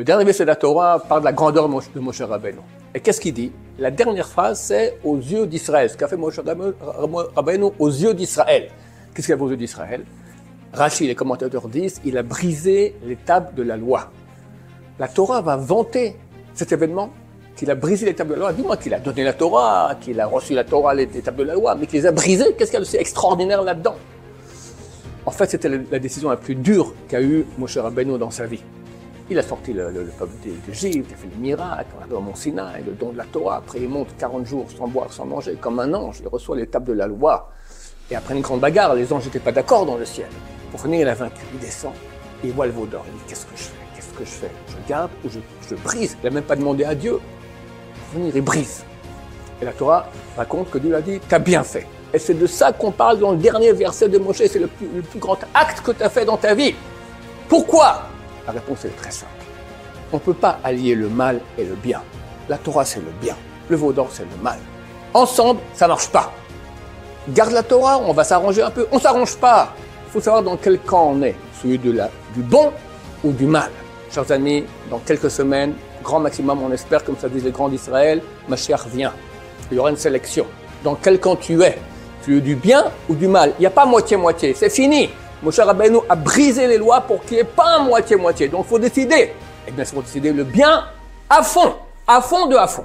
Le dernier verset de la Torah parle de la grandeur de Moshe Rabbeinu. Et qu'est-ce qu'il dit? La dernière phrase, c'est aux yeux d'Israël. Ce qu'a fait Moshe Rabbeinu aux yeux d'Israël. Qu'est-ce qu'il a aux yeux d'Israël? Rachid, les commentateurs disent, il a brisé les tables de la loi. La Torah va vanter cet événement qu'il a brisé les tables de la loi. Dis-moi qu'il a donné la Torah, qu'il a reçu la Torah, les, tables de la loi, mais qu'il les a brisées. Qu'est-ce qu'il y a de si extraordinaire là-dedans? En fait, c'était la, décision la plus dure qu'a eue Moshe Rabbeinu dans sa vie. Il a sorti le, peuple d'Égypte, il a fait des miracles, on a Mont Sinaï, le don de la Torah. Après, il monte 40 jours sans boire, sans manger, comme un ange. Il reçoit les tables de la loi. Et après une grande bagarre, les anges n'étaient pas d'accord dans le ciel. Pour finir, il a vaincu. Il descend, il voit le veau d'or. Il dit Qu'est-ce que je fais Qu'est-ce que je fais? Je garde ou je, brise? Il n'a même pas demandé à Dieu. Pour finir, il brise. Et la Torah raconte que Dieu a dit T'as bien fait. Et c'est de ça qu'on parle dans le dernier verset de Moshe. C'est le plus grand acte que tu as fait dans ta vie. Pourquoi? La réponse est très simple. On ne peut pas allier le mal et le bien. La Torah, c'est le bien. Le veau d'or, c'est le mal. Ensemble, ça marche pas. Garde la Torah, on va s'arranger un peu. On ne s'arrange pas. Il faut savoir dans quel camp on est. Celui de la, du bon ou du mal. Chers amis, dans quelques semaines, grand maximum, on espère, comme ça disent les grands d'Israël, ma chère vient. Il y aura une sélection. Dans quel camp tu es? Tu es du bien ou du mal? Il n'y a pas moitié-moitié. C'est fini. Moshe Rabbeinu a brisé les lois pour qu'il n'y ait pas un moitié-moitié. Donc il faut décider. Eh bien, il faut décider le bien à fond, à fond de à fond.